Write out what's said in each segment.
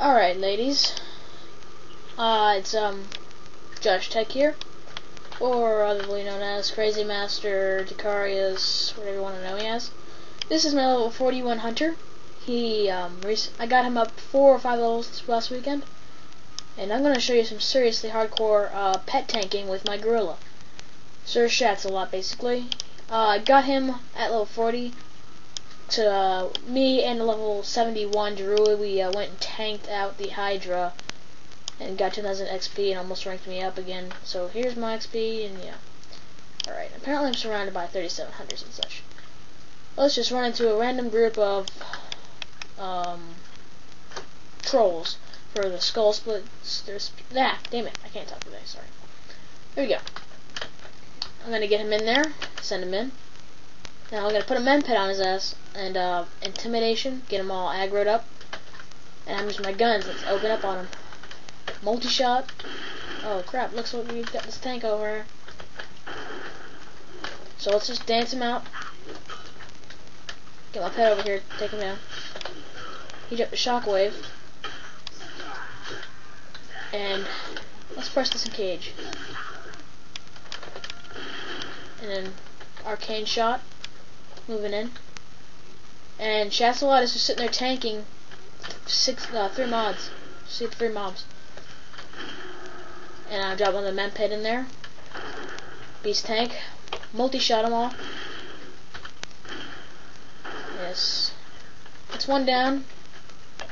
Alright, ladies. Uh, it's, um, Josh Tech here. Or otherly known as Crazy Master, Dicarius, whatever you want to know he as. This is my level 41 Hunter. He, um, I got him up four or five levels last weekend. And I'm going to show you some seriously hardcore, uh, pet tanking with my gorilla. Sir Shats a lot, basically. Uh, I got him at level 40 to uh, me and level 71 Druid, we uh, went and tanked out the Hydra and got 2000 XP and almost ranked me up again. So here's my XP and yeah. Alright, apparently I'm surrounded by 3700s and such. Let's just run into a random group of um, trolls for the skull split. There's, ah, damn it, I can't talk today, sorry. Here we go. I'm gonna get him in there, send him in. Now I'm gonna put a Mend Pet on his ass and uh, intimidation, get him all aggroed up, and I'm using my guns. Let's open up on him. Multi shot. Oh crap! Looks like we've got this tank over here. So let's just dance him out. Get my pet over here, take him down. He dropped the shockwave. And let's press this in cage. And then arcane shot moving in. And Shatsalot is just sitting there tanking six, uh, three mods. See three mobs. And I drop one of the Mend Pet in there. Beast tank. Multi-shot them all. Yes. It's one down.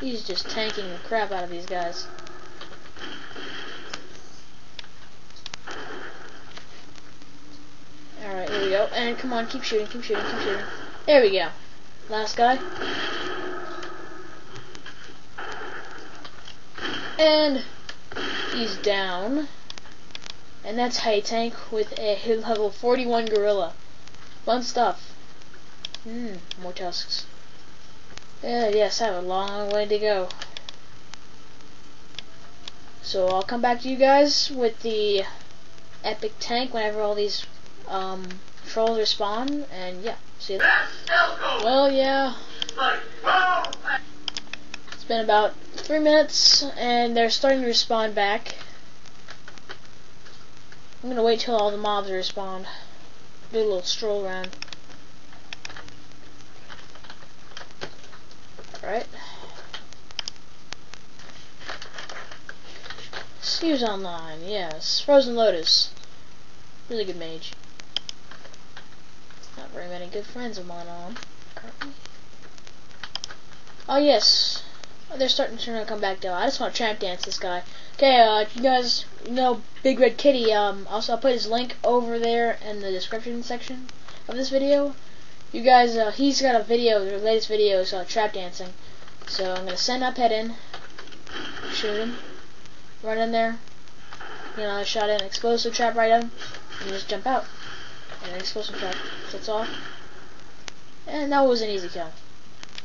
He's just tanking the crap out of these guys. Alright, here we go. And come on, keep shooting, keep shooting, keep shooting. There we go. Last guy. And he's down. And that's you tank with a level 41 gorilla. Fun stuff. Hmm, more tusks. Yeah, yes, I have a long way to go. So I'll come back to you guys with the epic tank whenever all these um, trolls respawn, and yeah, see Well, yeah. It's been about three minutes, and they're starting to respawn back. I'm gonna wait till all the mobs respawn. Do a little stroll around. Alright. Steve's online, yes. Frozen Lotus. Really good mage. Very many good friends of mine on currently. Oh yes, they're starting to come back down. I just want to trap dance this guy. Okay, uh, you guys know Big Red Kitty. Um, also I'll put his link over there in the description section of this video. You guys, uh, he's got a video. The latest video is uh, trap dancing. So I'm gonna send up head in, shoot him, run in there, you know, shot in, explosive trap right on, and just jump out and explosive trap sets off. And that was an easy kill.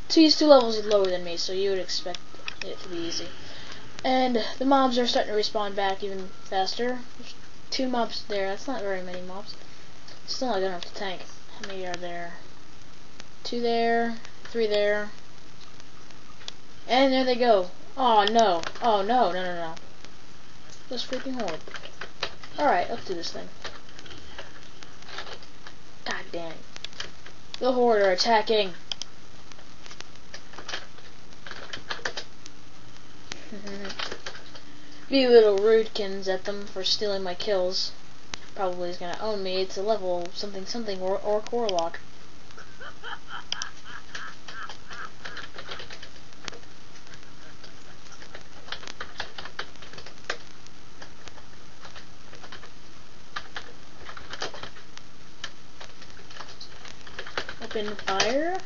he's two levels lower than me, so you would expect it to be easy. And the mobs are starting to respawn back even faster. There's two mobs there. That's not very many mobs. Still not good enough to tank. How many are there? Two there, three there. And there they go. Oh no. Oh no, no, no, no. This freaking horde. Alright, let's do this thing. Damn. The Horde are attacking. Few little rudekins at them for stealing my kills. Probably is gonna own me. It's a level something something or Orc Warlock. open fire.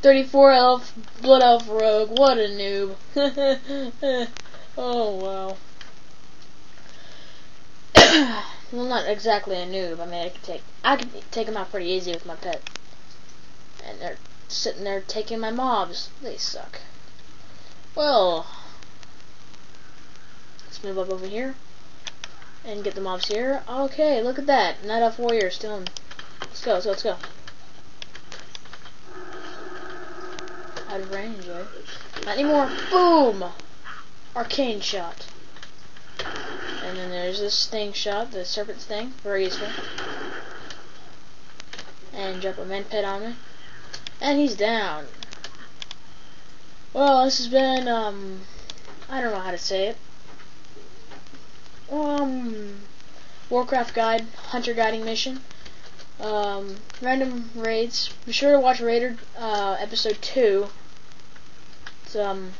34 elf, blood elf rogue, what a noob. oh wow. well not exactly a noob, I mean I could take I could take him out pretty easy with my pet. And they're sitting there taking my mobs. They suck. Well let's move up over here and get the mobs here. Okay, look at that. Night Elf Warrior still in. Let's go, let's go, let's go. out of range, eh? Not anymore. Boom! Arcane shot. And then there's this sting shot, the serpent sting, very useful. And drop a Mend Pet on me. And he's down. Well, this has been, um, I don't know how to say it. Um, Warcraft guide, hunter guiding mission. Um, random raids. Be sure to watch Raider uh, episode two. It's um,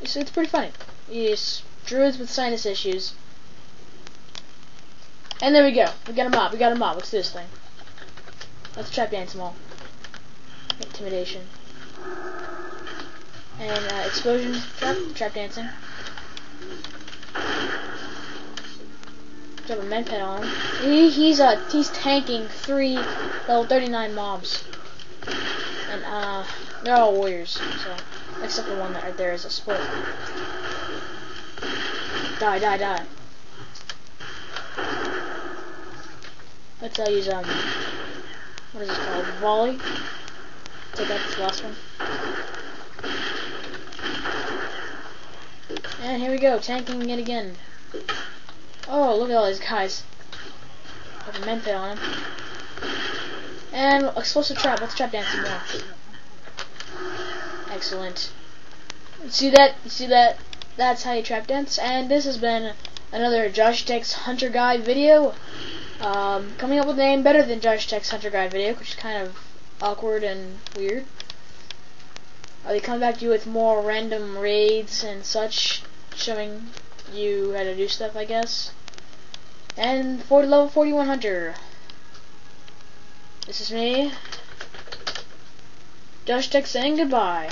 it's, it's pretty funny. It's druids with sinus issues. And there we go. We got a mob. We got a mob. What's this thing? Let's trap dance them all. Intimidation. And uh, explosion trap, trap dancing. Drop a Mend Pet on. He, he's uh he's tanking three level 39 mobs. And uh they're all warriors, so except for one that right there is a split. Die, die, die. Let's uh, use um what is it called? Volley. Take out this last one. And here we go, tanking it again. Oh, look at all these guys. Have a Mend Pet on him. And explosive trap. Let's trap dance some more. Excellent. See that? See that? That's how you trap dance. And this has been another Josh Tech's Hunter Guide video. Um, coming up with a name better than Josh Tech's Hunter Guide video, which is kind of awkward and weird. I'll be coming back to you with more random raids and such, showing you how to do stuff, I guess. And for level 41 hunter. This is me. Josh Tech saying goodbye.